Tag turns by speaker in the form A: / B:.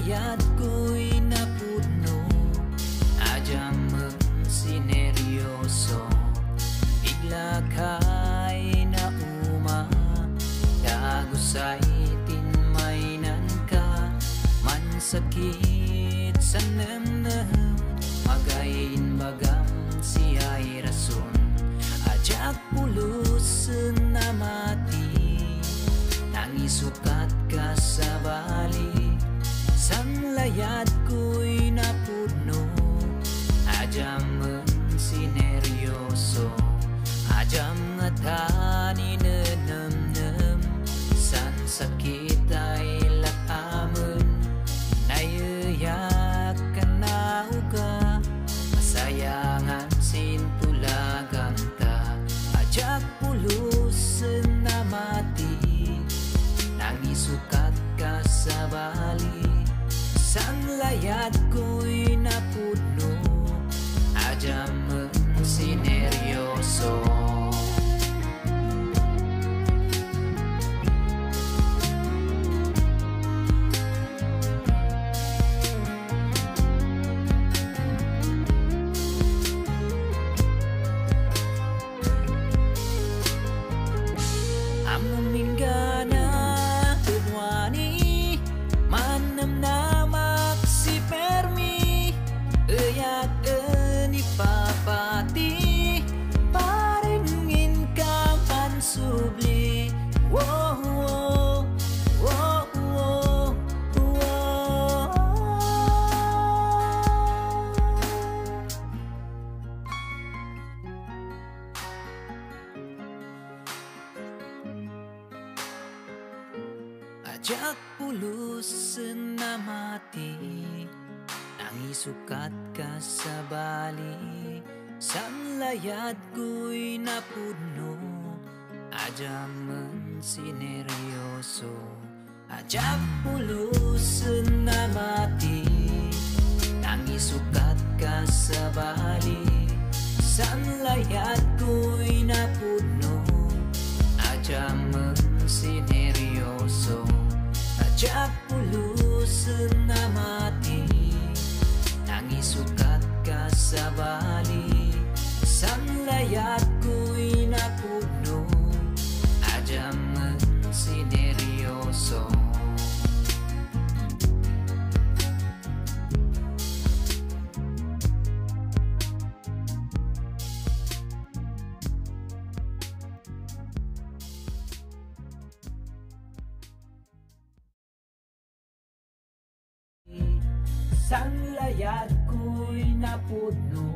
A: layat ko'y napuno Adyang sineryoso Bigla kay nauma. Dagusay tinmainan ka. Mansakit sa namnam Magayin bagam siya'y rason. Ajak pulos na mati. Nangisukat ka sa bali Sang layat ko'y napuno Ajaman sineryoso Ajam nga tani nanamnam San sakit ay lakaman Nayayak ka na uga Masayangan sintulagan ta Ajak pulos na mati Nangisukat Як коли Ajak pulos na mati Nangisukat ka sa bali San layat ko'y napuno Ajaman sineryoso Ajak pulos na mati Nangisukat ka sa bali San layat ko'y napuno Ajaman sineryoso Pulos na mati Nangisukat ka sa bali San Sanlayad ko'y napuno